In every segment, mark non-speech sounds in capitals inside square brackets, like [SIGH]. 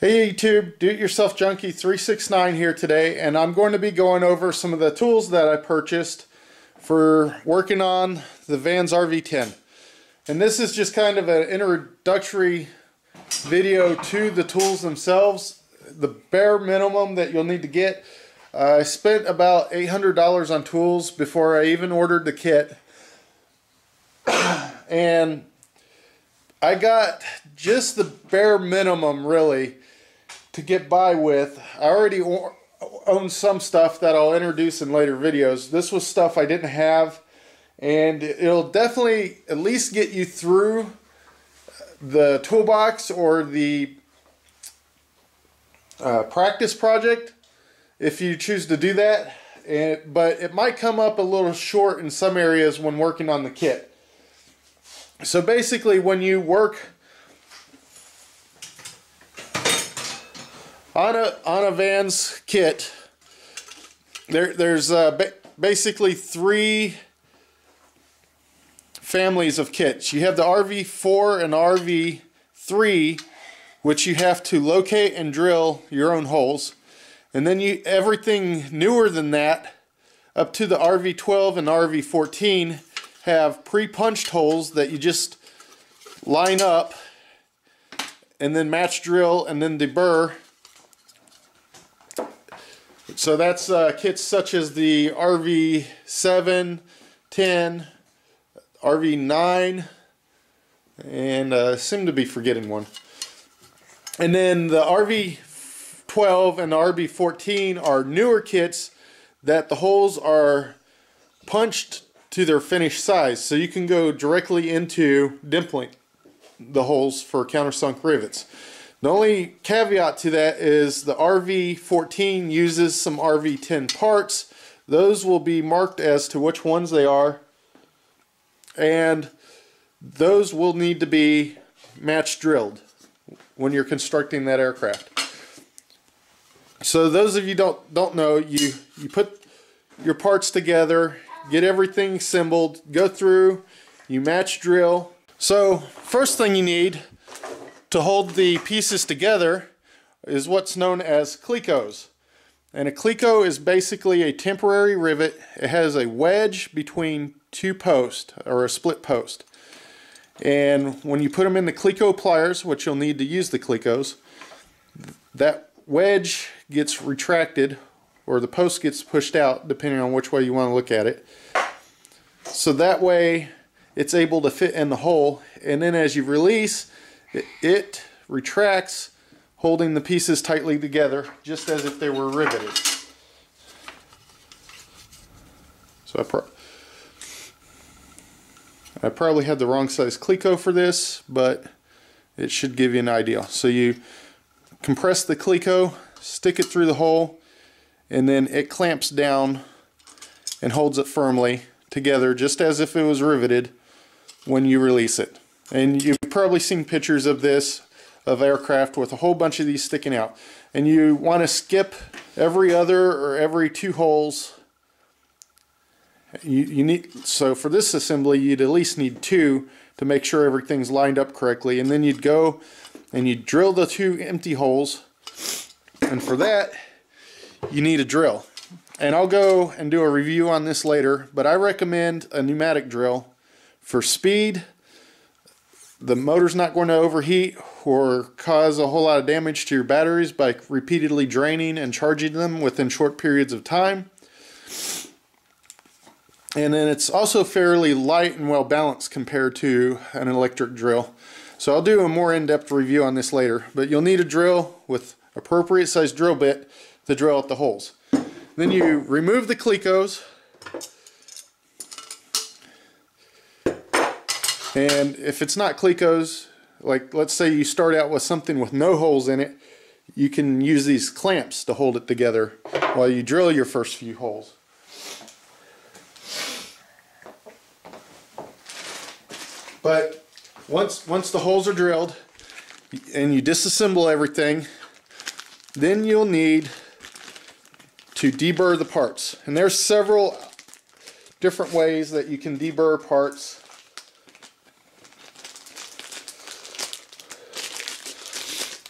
Hey YouTube, Do-It-Yourself Junkie 369 here today and I'm going to be going over some of the tools that I purchased for working on the Vans RV10. And this is just kind of an introductory video to the tools themselves, the bare minimum that you'll need to get. Uh, I spent about $800 on tools before I even ordered the kit. [CLEARS THROAT] and I got just the bare minimum really to get by with. I already own some stuff that I'll introduce in later videos. This was stuff I didn't have and it'll definitely at least get you through the toolbox or the uh, practice project if you choose to do that. And, but it might come up a little short in some areas when working on the kit. So basically when you work on a on a Vans kit, there there's uh, ba basically three families of kits. You have the RV4 and RV3, which you have to locate and drill your own holes. And then you everything newer than that, up to the RV12 and RV14, have pre-punched holes that you just line up and then match drill and then deburr so that's uh, kits such as the RV7, 10, RV9, and uh, seem to be forgetting one. And then the RV12 and the RV14 are newer kits that the holes are punched to their finished size. So you can go directly into dimpling the holes for countersunk rivets. The only caveat to that is the RV14 uses some RV10 parts. Those will be marked as to which ones they are. And those will need to be match drilled when you're constructing that aircraft. So those of you don't don't know, you you put your parts together, get everything assembled, go through, you match drill. So first thing you need to hold the pieces together is what's known as clecos. And a cleco is basically a temporary rivet. It has a wedge between two posts, or a split post. And when you put them in the cleco pliers, which you'll need to use the clecos, that wedge gets retracted, or the post gets pushed out, depending on which way you want to look at it. So that way it's able to fit in the hole. And then as you release, it, it retracts, holding the pieces tightly together, just as if they were riveted. So I, pro I probably had the wrong size cleco for this, but it should give you an idea. So you compress the cleco, stick it through the hole, and then it clamps down and holds it firmly together just as if it was riveted when you release it. And you've probably seen pictures of this, of aircraft with a whole bunch of these sticking out. And you want to skip every other or every two holes. You, you need So for this assembly, you'd at least need two to make sure everything's lined up correctly. And then you'd go and you drill the two empty holes. And for that, you need a drill. And I'll go and do a review on this later, but I recommend a pneumatic drill for speed, the motor's not going to overheat or cause a whole lot of damage to your batteries by repeatedly draining and charging them within short periods of time. And then it's also fairly light and well balanced compared to an electric drill. So I'll do a more in-depth review on this later, but you'll need a drill with appropriate size drill bit to drill out the holes. Then you remove the clecos And if it's not Clecos, like let's say you start out with something with no holes in it, you can use these clamps to hold it together while you drill your first few holes. But once, once the holes are drilled and you disassemble everything, then you'll need to deburr the parts. And there's several different ways that you can deburr parts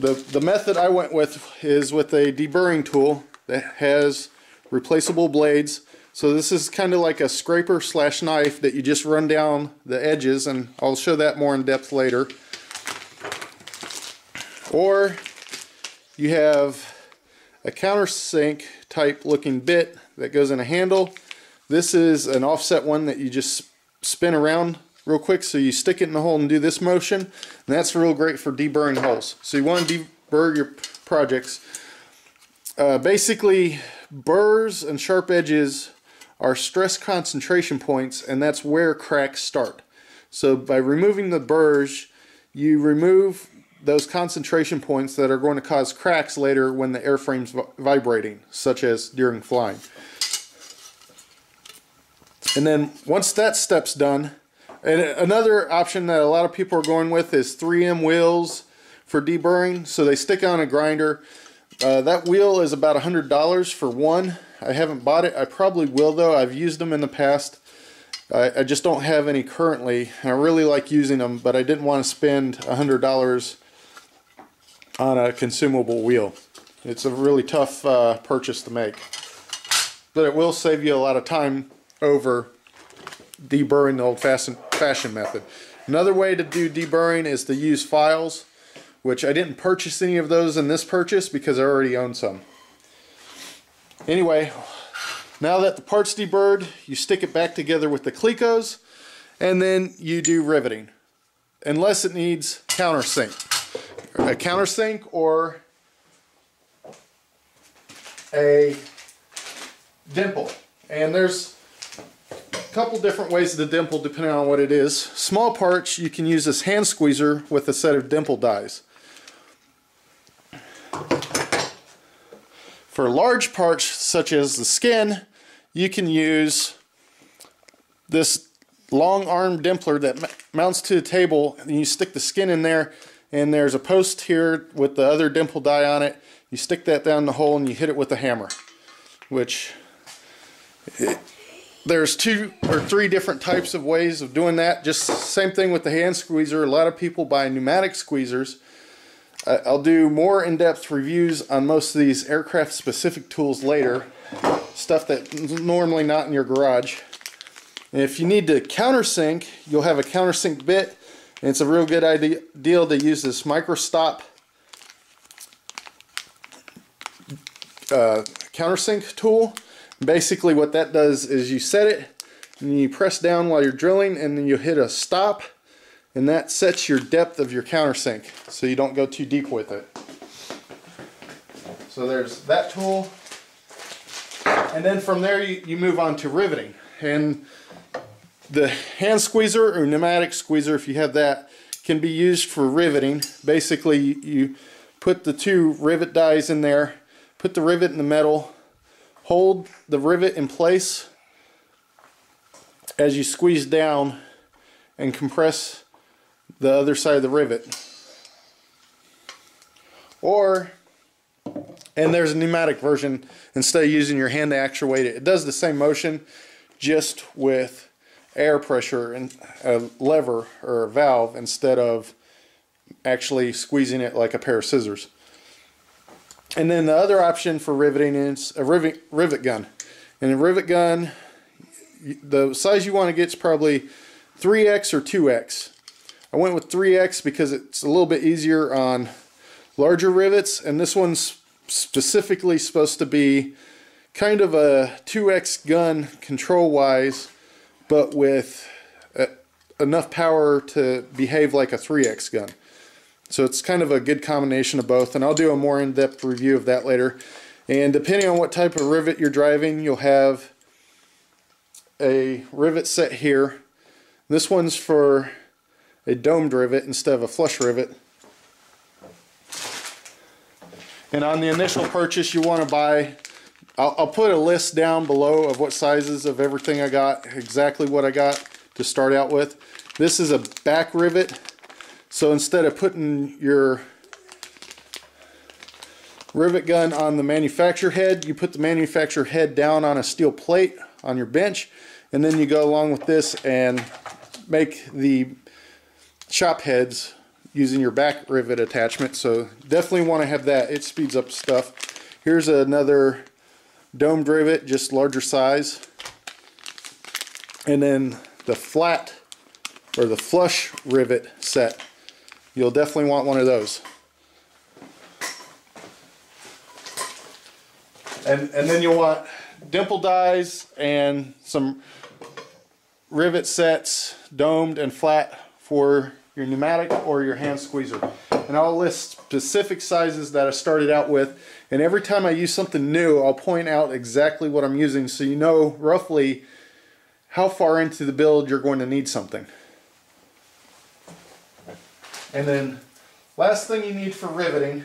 The, the method I went with is with a deburring tool that has replaceable blades. So this is kind of like a scraper slash knife that you just run down the edges and I'll show that more in depth later. Or you have a countersink type looking bit that goes in a handle. This is an offset one that you just spin around real quick. So you stick it in the hole and do this motion. And that's real great for deburring holes. So you want to deburr your projects. Uh, basically, burrs and sharp edges are stress concentration points and that's where cracks start. So by removing the burrs, you remove those concentration points that are going to cause cracks later when the airframe's vibrating, such as during flying. And then once that step's done, and another option that a lot of people are going with is 3M wheels for deburring. So they stick on a grinder. Uh, that wheel is about $100 for one. I haven't bought it. I probably will though. I've used them in the past. I, I just don't have any currently. I really like using them, but I didn't want to spend $100 on a consumable wheel. It's a really tough uh, purchase to make. But it will save you a lot of time over deburring the old-fashioned fashion method. Another way to do deburring is to use files, which I didn't purchase any of those in this purchase because I already own some. Anyway, now that the part's deburred, you stick it back together with the Clecos, and then you do riveting, unless it needs countersink. A countersink or a dimple. And there's couple different ways to dimple depending on what it is. Small parts, you can use this hand squeezer with a set of dimple dies. For large parts, such as the skin, you can use this long arm dimpler that mounts to the table and you stick the skin in there and there's a post here with the other dimple die on it. You stick that down the hole and you hit it with a hammer, which it, there's two or three different types of ways of doing that. Just same thing with the hand squeezer. A lot of people buy pneumatic squeezers. I'll do more in-depth reviews on most of these aircraft specific tools later. Stuff that's normally not in your garage. And if you need to countersink, you'll have a countersink bit. And it's a real good idea deal to use this microstop uh, countersink tool. Basically what that does is you set it and you press down while you're drilling and then you hit a stop and that sets your depth of your countersink so you don't go too deep with it. So there's that tool and then from there you, you move on to riveting and the hand squeezer or pneumatic squeezer if you have that can be used for riveting. Basically you put the two rivet dies in there, put the rivet in the metal, hold the rivet in place as you squeeze down and compress the other side of the rivet. Or, and there's a pneumatic version, instead of using your hand to actuate it, it does the same motion just with air pressure and a lever or a valve instead of actually squeezing it like a pair of scissors. And then the other option for riveting is a rivet, rivet gun. And a rivet gun, the size you want to get is probably 3X or 2X. I went with 3X because it's a little bit easier on larger rivets. And this one's specifically supposed to be kind of a 2X gun control-wise, but with uh, enough power to behave like a 3X gun. So it's kind of a good combination of both, and I'll do a more in-depth review of that later. And depending on what type of rivet you're driving, you'll have a rivet set here. This one's for a domed rivet instead of a flush rivet. And on the initial purchase, you want to buy, I'll, I'll, put a list down below of what sizes of everything I got, exactly what I got to start out with. This is a back rivet so instead of putting your rivet gun on the manufacturer head, you put the manufacturer head down on a steel plate on your bench, and then you go along with this and make the chop heads using your back rivet attachment. So definitely want to have that. It speeds up stuff. Here's another domed rivet, just larger size. And then the flat or the flush rivet set. You'll definitely want one of those. And, and then you'll want dimple dies and some rivet sets, domed and flat for your pneumatic or your hand squeezer. And I'll list specific sizes that I started out with. And every time I use something new, I'll point out exactly what I'm using so you know roughly how far into the build you're going to need something. And then last thing you need for riveting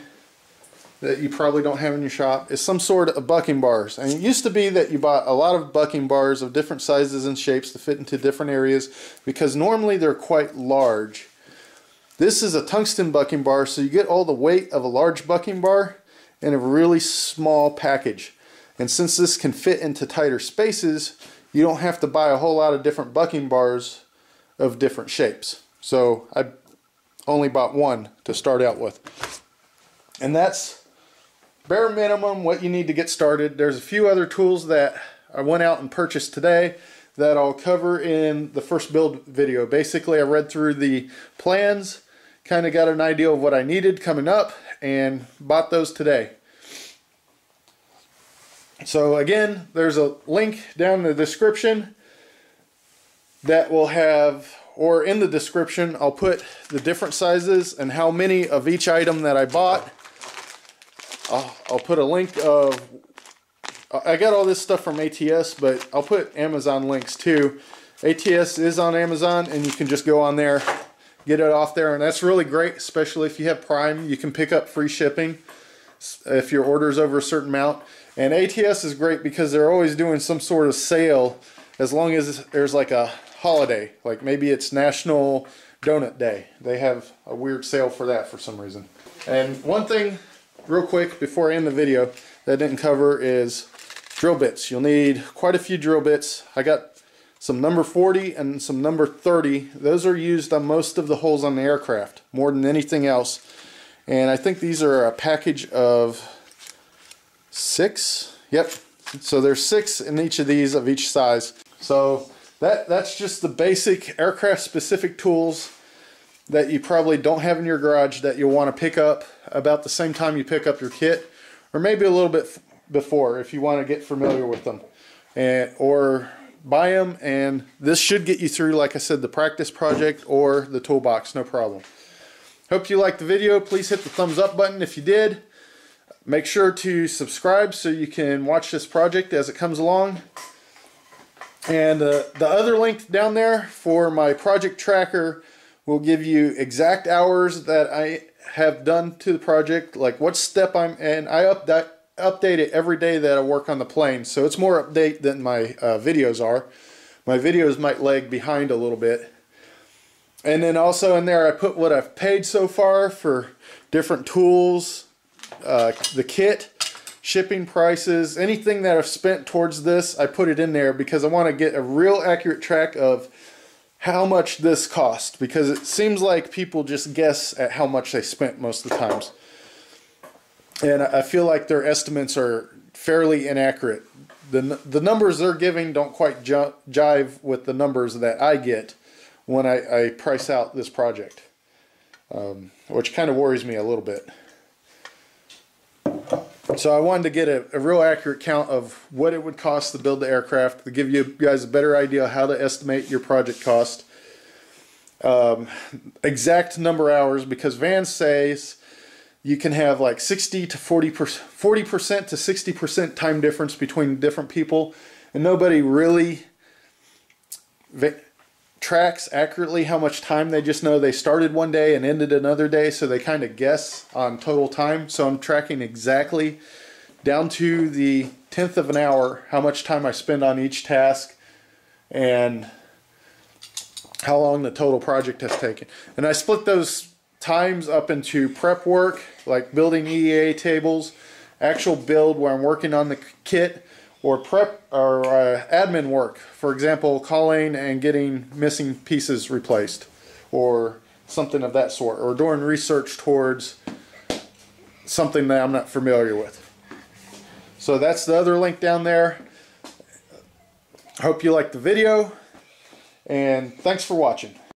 that you probably don't have in your shop is some sort of bucking bars. And it used to be that you bought a lot of bucking bars of different sizes and shapes to fit into different areas because normally they're quite large. This is a tungsten bucking bar so you get all the weight of a large bucking bar in a really small package. And since this can fit into tighter spaces, you don't have to buy a whole lot of different bucking bars of different shapes. So I only bought one to start out with. And that's bare minimum what you need to get started. There's a few other tools that I went out and purchased today that I'll cover in the first build video. Basically, I read through the plans, kind of got an idea of what I needed coming up, and bought those today. So again, there's a link down in the description that will have, or in the description, I'll put the different sizes and how many of each item that I bought I'll, I'll put a link of I got all this stuff from ATS, but I'll put Amazon links too. ATS is on Amazon, and you can just go on there, get it off there, and that's really great, especially if you have Prime. You can pick up free shipping if your order is over a certain amount. And ATS is great because they're always doing some sort of sale as long as there's like a holiday, like maybe it's National Donut Day. They have a weird sale for that for some reason. And one thing real quick before I end the video that I didn't cover is drill bits. You'll need quite a few drill bits. I got some number 40 and some number 30. Those are used on most of the holes on the aircraft, more than anything else. And I think these are a package of six. Yep. So there's six in each of these of each size. So that that's just the basic aircraft specific tools that you probably don't have in your garage that you'll want to pick up about the same time you pick up your kit or maybe a little bit before if you want to get familiar with them. And or buy them and this should get you through like I said the practice project or the toolbox no problem. Hope you liked the video. Please hit the thumbs up button if you did. Make sure to subscribe so you can watch this project as it comes along and uh, the other link down there for my project tracker will give you exact hours that I have done to the project, like what step I'm and I update update it every day that I work on the plane, so it's more update than my uh, videos are. My videos might lag behind a little bit. And then also in there I put what I've paid so far for different tools, uh, the kit, shipping prices, anything that I've spent towards this, I put it in there because I want to get a real accurate track of how much this cost because it seems like people just guess at how much they spent most of the times. And I feel like their estimates are fairly inaccurate. The, the numbers they're giving don't quite jive with the numbers that I get when I, I price out this project, um, which kind of worries me a little bit. So I wanted to get a, a, real accurate count of what it would cost to build the aircraft to give you guys a better idea how to estimate your project cost. Um, exact number hours because Van says you can have like 60 to 40 percent 40 percent to 60 percent time difference between different people and nobody really tracks accurately how much time they just know they started one day and ended another day so they kind of guess on total time. So I'm tracking exactly down to the tenth of an hour how much time I spend on each task and how long the total project has taken. And I split those times up into prep work like building EAA tables actual build where I'm working on the kit or prep or uh, admin work. For example, calling and getting missing pieces replaced or something of that sort, or doing research towards something that I'm not familiar with. So that's the other link down there. Hope you liked the video, and thanks for watching.